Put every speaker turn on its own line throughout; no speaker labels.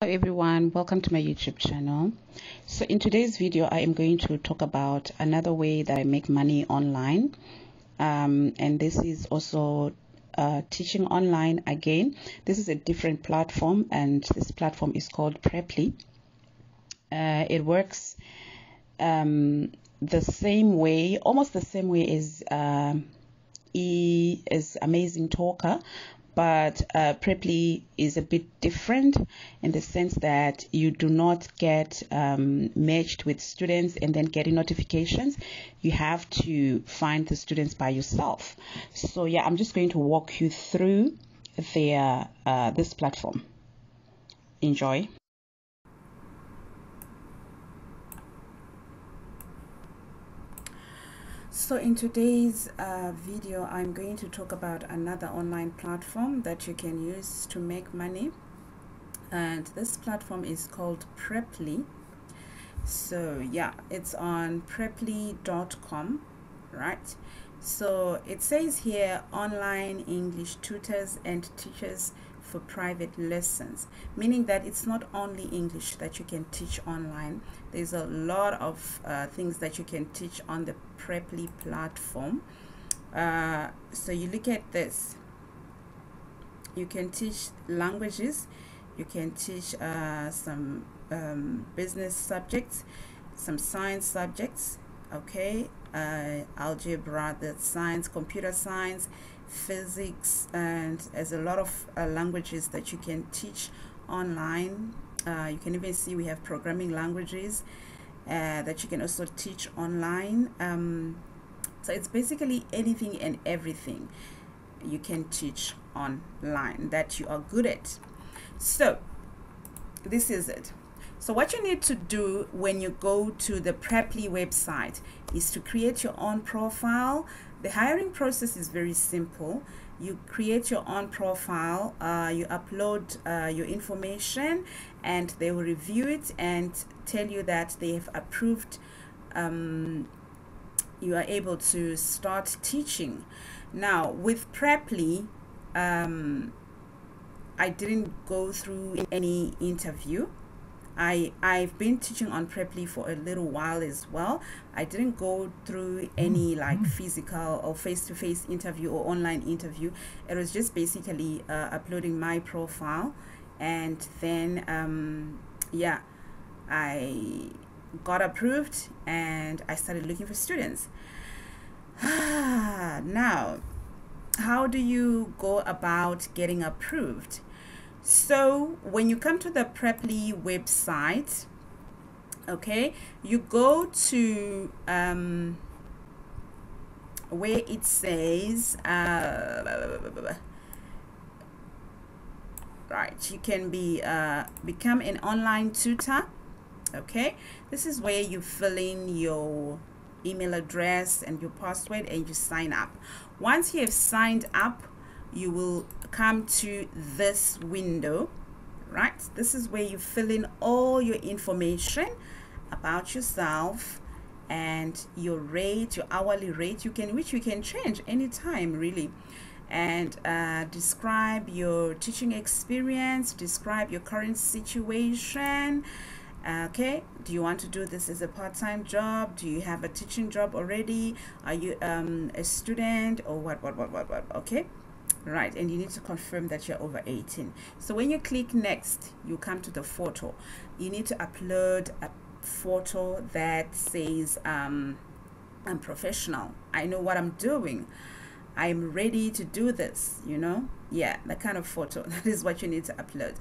Hello everyone, welcome to my YouTube channel. So in today's video, I am going to talk about another way that I make money online. Um, and this is also uh, teaching online again. This is a different platform and this platform is called Preply. Uh, it works um, the same way, almost the same way as uh, E is Amazing Talker, but uh, Preply is a bit different in the sense that you do not get um, matched with students and then getting notifications. You have to find the students by yourself. So yeah, I'm just going to walk you through their uh, this platform. Enjoy. So in today's uh, video, I'm going to talk about another online platform that you can use to make money. And this platform is called Preply. So yeah, it's on preply.com, right? So it says here online English tutors and teachers for private lessons, meaning that it's not only English that you can teach online. There's a lot of uh, things that you can teach on the Preply platform. Uh, so you look at this. You can teach languages. You can teach uh, some um, business subjects, some science subjects, okay, uh, algebra, the science, computer science, physics and there's a lot of uh, languages that you can teach online. Uh, you can even see we have programming languages uh, that you can also teach online. Um, so it's basically anything and everything you can teach online that you are good at. So this is it so what you need to do when you go to the Preply website is to create your own profile the hiring process is very simple. You create your own profile, uh, you upload uh, your information, and they will review it and tell you that they have approved. Um, you are able to start teaching. Now, with Preply, um, I didn't go through any interview. I, I've been teaching on Preply for a little while as well. I didn't go through any mm-hmm. like physical or face-to-face -face interview or online interview. It was just basically uh, uploading my profile and then um, yeah, I got approved and I started looking for students. now, how do you go about getting approved? So when you come to the Preply website, okay, you go to um, where it says, uh, right, you can be uh, become an online tutor. Okay, this is where you fill in your email address and your password and you sign up. Once you have signed up, you will come to this window right? This is where you fill in all your information about yourself and your rate your hourly rate you can which you can change anytime really. And uh, describe your teaching experience describe your current situation okay? Do you want to do this as a part-time job? Do you have a teaching job already? Are you um, a student or what what what what what okay right and you need to confirm that you're over 18 so when you click next you come to the photo. You need to upload a photo that says um, I'm professional. I know what I'm doing. I'm ready to do this you know? Yeah that kind of photo. That is what you need to upload.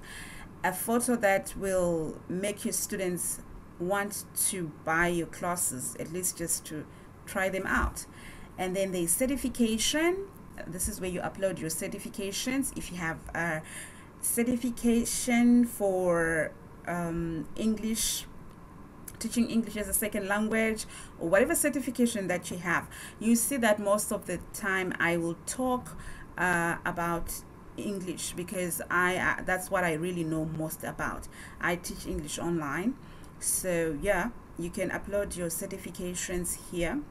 A photo that will make your students want to buy your classes at least just to try them out. And then the certification this is where you upload your certifications. If you have a certification for um, English teaching English as a second language or whatever certification that you have you see that most of the time I will talk uh, about English because I uh, that's what I really know most about. I teach English online. So yeah you can upload your certifications here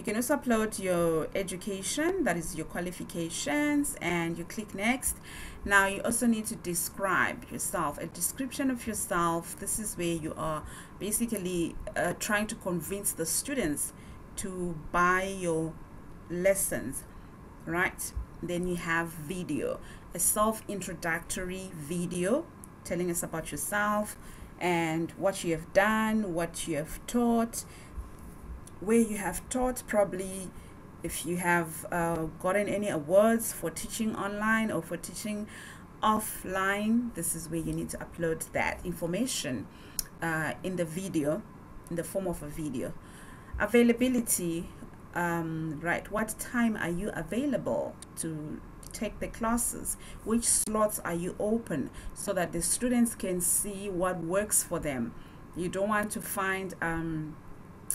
you can also upload your education that is your qualifications and you click next. Now you also need to describe yourself a description of yourself. This is where you are basically uh, trying to convince the students to buy your lessons right? Then you have video a self-introductory video telling us about yourself and what you have done what you have taught where you have taught probably if you have uh, gotten any awards for teaching online or for teaching offline this is where you need to upload that information uh, in the video in the form of a video. Availability um, right what time are you available to take the classes? Which slots are you open so that the students can see what works for them? You don't want to find um,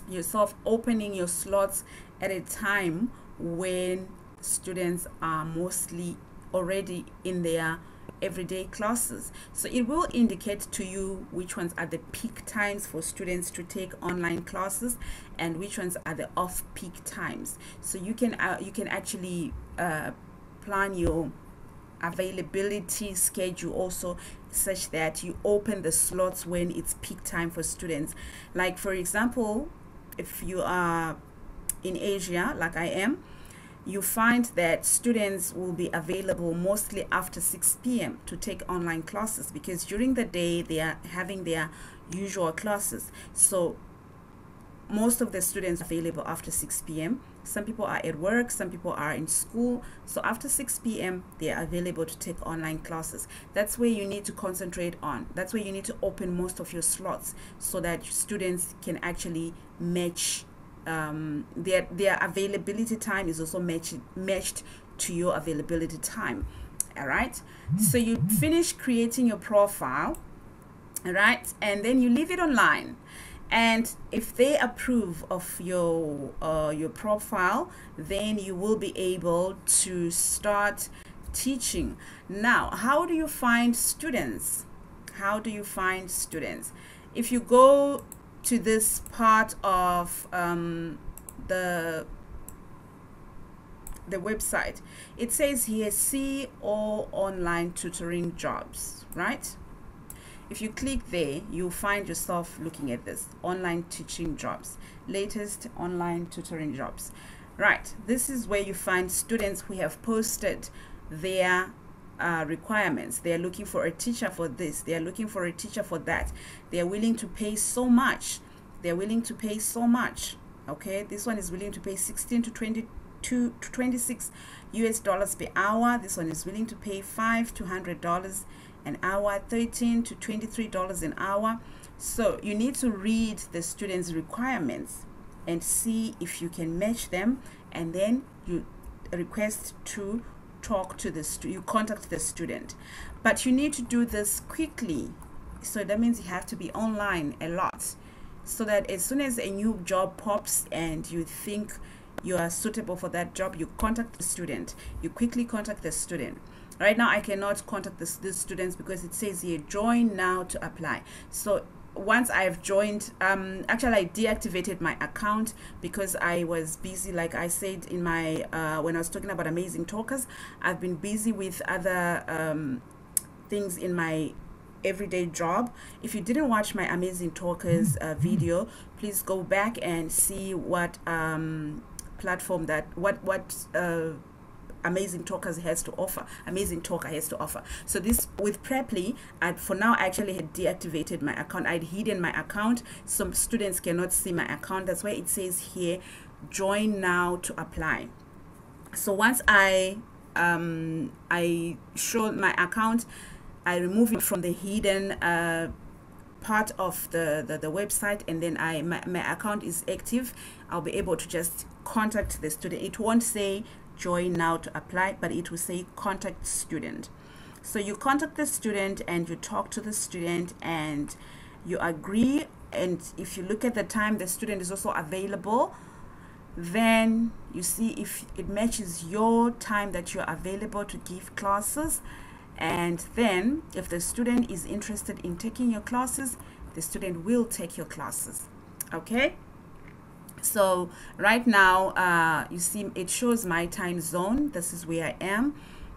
yourself opening your slots at a time when students are mostly already in their everyday classes. So it will indicate to you which ones are the peak times for students to take online classes and which ones are the off peak times. So you can uh, you can actually uh, plan your availability schedule also such that you open the slots when it's peak time for students. Like for example if you are in Asia like I am you find that students will be available mostly after 6 p.m. to take online classes because during the day they are having their usual classes so most of the students available after 6 p.m. Some people are at work, some people are in school. So after 6 p.m., they are available to take online classes. That's where you need to concentrate on. That's where you need to open most of your slots so that students can actually match um, their, their availability time is also matched, matched to your availability time. All right. So you finish creating your profile. All right. And then you leave it online and if they approve of your uh, your profile then you will be able to start teaching. Now how do you find students? How do you find students? If you go to this part of um, the the website it says here see all online tutoring jobs right if you click there, you'll find yourself looking at this online teaching jobs, latest online tutoring jobs. Right, this is where you find students who have posted their uh, requirements. They are looking for a teacher for this, they are looking for a teacher for that. They are willing to pay so much. They're willing to pay so much. Okay, this one is willing to pay 16 to 22 to 26 US dollars per hour. This one is willing to pay five to hundred dollars an hour 13 to 23 dollars an hour. So you need to read the students requirements and see if you can match them and then you request to talk to the you contact the student. But you need to do this quickly. So that means you have to be online a lot so that as soon as a new job pops and you think you are suitable for that job you contact the student. You quickly contact the student right now I cannot contact the students because it says here join now to apply. So once I've joined um actually I deactivated my account because I was busy like I said in my uh, when I was talking about amazing talkers I've been busy with other um, things in my everyday job. If you didn't watch my amazing talkers uh, video please go back and see what um, platform that what what uh, amazing talkers has to offer amazing talker has to offer. So this with preply I, for now I actually had deactivated my account. I'd hidden my account. Some students cannot see my account. That's why it says here join now to apply. So once I um, I show my account I remove it from the hidden uh, part of the, the, the, website and then I my, my account is active. I'll be able to just contact the student. It won't say join now to apply but it will say contact student. So you contact the student and you talk to the student and you agree. And if you look at the time the student is also available then you see if it matches your time that you're available to give classes. And then if the student is interested in taking your classes the student will take your classes. Okay so right now uh, you see it shows my time zone. This is where I am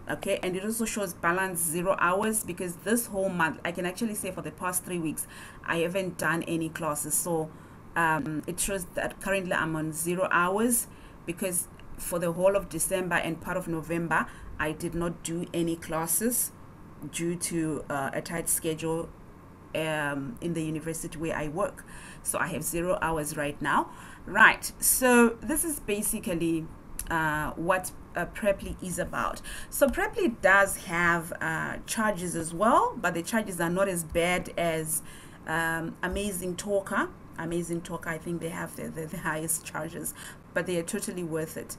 okay? And it also shows balance zero hours because this whole month I can actually say for the past three weeks I haven't done any classes. So um, it shows that currently I'm on zero hours because for the whole of December and part of November I did not do any classes due to uh, a tight schedule um, in the university where I work. So I have zero hours right now. Right, so this is basically uh, what uh, Preply is about. So Preply does have uh, charges as well, but the charges are not as bad as um, Amazing Talker. Amazing Talker, I think they have the, the, the highest charges, but they are totally worth it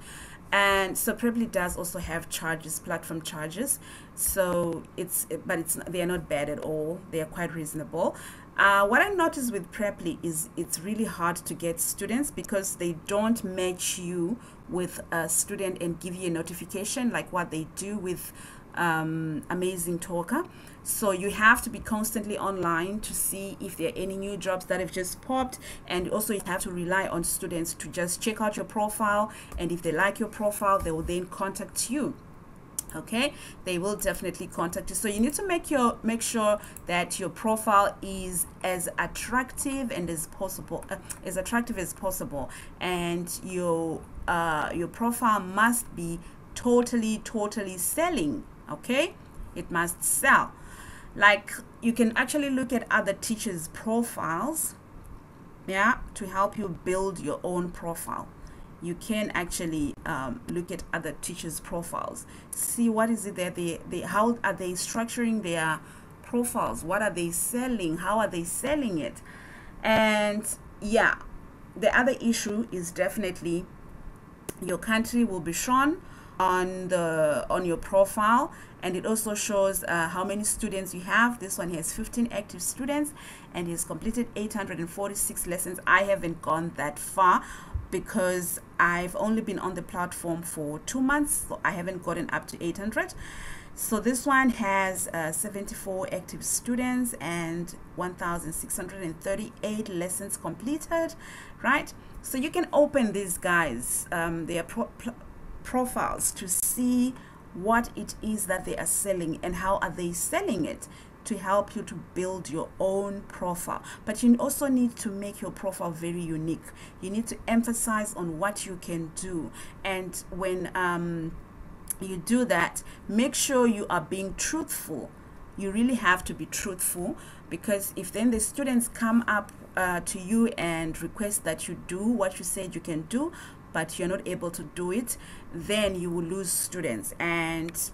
and so Preply does also have charges platform charges. So it's but it's they are not bad at all. They are quite reasonable. Uh, what I noticed with Preply is it's really hard to get students because they don't match you with a student and give you a notification like what they do with um, Amazing Talker. So you have to be constantly online to see if there are any new jobs that have just popped. And also you have to rely on students to just check out your profile. And if they like your profile, they will then contact you okay they will definitely contact you so you need to make your make sure that your profile is as attractive and as possible uh, as attractive as possible and your uh, your profile must be totally totally selling okay? It must sell. Like you can actually look at other teachers profiles yeah to help you build your own profile. You can actually um, look at other teachers profiles. See what is it that they, they how are they structuring their profiles? What are they selling? How are they selling it? And yeah the other issue is definitely your country will be shown on the on your profile and it also shows uh, how many students you have. This one has 15 active students and he's completed 846 lessons. I haven't gone that far because i've only been on the platform for two months so i haven't gotten up to 800 so this one has uh, 74 active students and 1638 lessons completed right? So you can open these guys um, they are profiles to see what it is that they are selling and how are they selling it to help you to build your own profile. But you also need to make your profile very unique. You need to emphasize on what you can do. And when um, you do that make sure you are being truthful. You really have to be truthful because if then the students come up uh, to you and request that you do what you said you can do but you're not able to do it, then you will lose students. And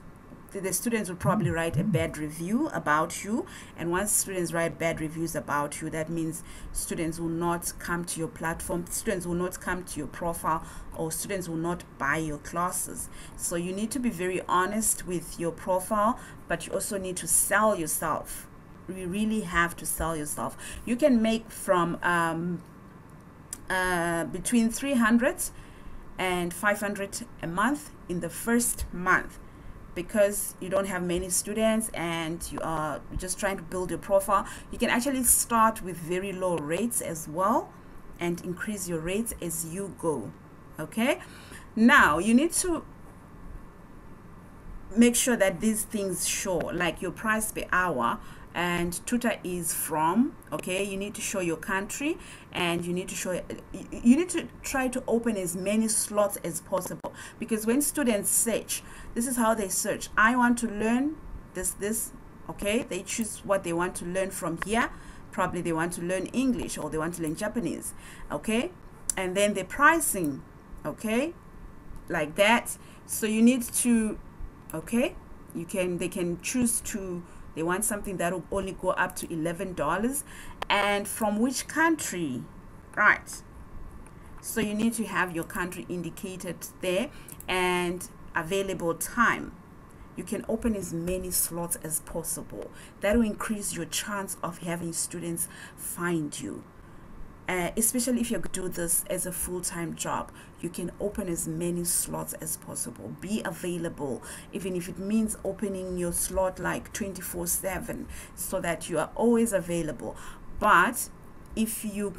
the students will probably write a bad review about you. And once students write bad reviews about you that means students will not come to your platform students will not come to your profile or students will not buy your classes. So you need to be very honest with your profile but you also need to sell yourself. You really have to sell yourself. You can make from um, uh, between 300 and 500 a month in the first month because you don't have many students and you are just trying to build your profile. You can actually start with very low rates as well and increase your rates as you go okay? Now you need to make sure that these things show like your price per hour and tutor is from okay? You need to show your country and you need to show you need to try to open as many slots as possible. Because when students search this is how they search. I want to learn this this okay? They choose what they want to learn from here. Probably they want to learn english or they want to learn japanese okay? And then the pricing okay? Like that. So you need to okay? You can they can choose to they want something that will only go up to $11 and from which country? Right. So you need to have your country indicated there and available time. You can open as many slots as possible. That will increase your chance of having students find you uh, especially if you do this as a full-time job you can open as many slots as possible. Be available even if it means opening your slot like 24 7 so that you are always available. But if you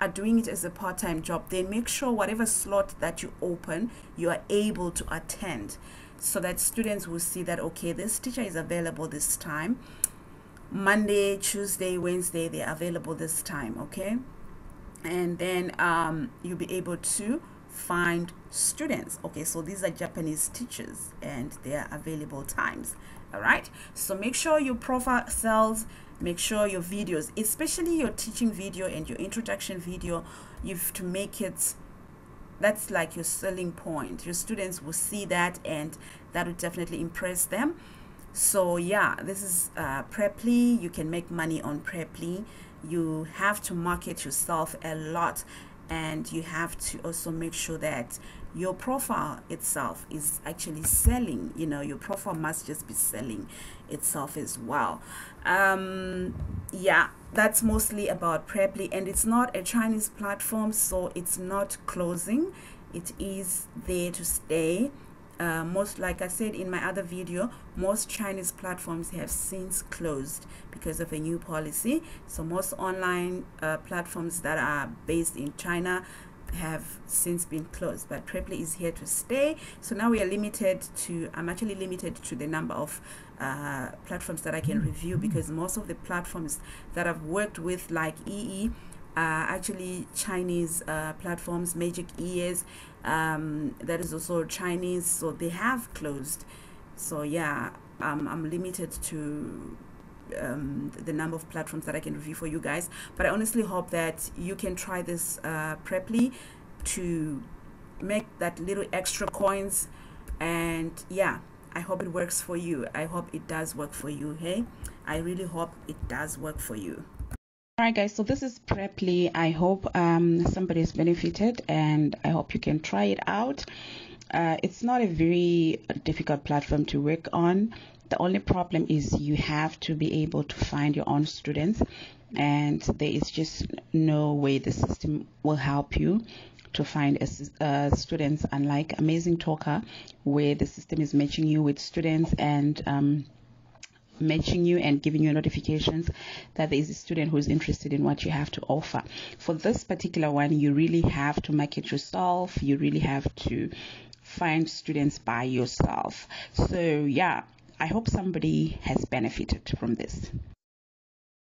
are doing it as a part-time job then make sure whatever slot that you open you are able to attend so that students will see that okay this teacher is available this time. Monday tuesday wednesday they're available this time okay and then um, you'll be able to find students. Okay so these are japanese teachers and their available times. All right so make sure your profile sells make sure your videos especially your teaching video and your introduction video you have to make it that's like your selling point. Your students will see that and that will definitely impress them. So yeah this is uh, preply. You can make money on preply you have to market yourself a lot and you have to also make sure that your profile itself is actually selling. You know your profile must just be selling itself as well. Um yeah that's mostly about preply and it's not a chinese platform so it's not closing. It is there to stay uh, most like I said in my other video most Chinese platforms have since closed because of a new policy. So most online uh, platforms that are based in China have since been closed but Preply is here to stay. So now we are limited to I'm actually limited to the number of uh, platforms that I can review because most of the platforms that I've worked with like EE are actually Chinese uh, platforms Magic Ears um, that is also Chinese so they have closed. So yeah um, I'm limited to um, the number of platforms that I can review for you guys. But I honestly hope that you can try this uh, Preply to make that little extra coins. And yeah I hope it works for you. I hope it does work for you hey? I really hope it does work for you Alright guys, so this is Preply. I hope um, somebody has benefited and I hope you can try it out. Uh, it's not a very difficult platform to work on. The only problem is you have to be able to find your own students and there is just no way the system will help you to find a, students unlike Amazing Talker where the system is matching you with students and um, matching you and giving you notifications that there is a student who is interested in what you have to offer. For this particular one, you really have to market yourself. You really have to find students by yourself. So yeah, I hope somebody has benefited from this.